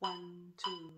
One, two,